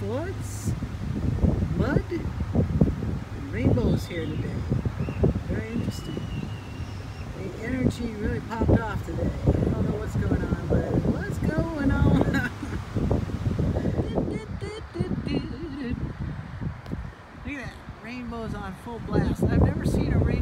floods, mud, and rainbows here today. Very interesting. The energy really popped off today. I don't know what's going on, but what's going on? Look at that. Rainbows on full blast. I've never seen a rainbow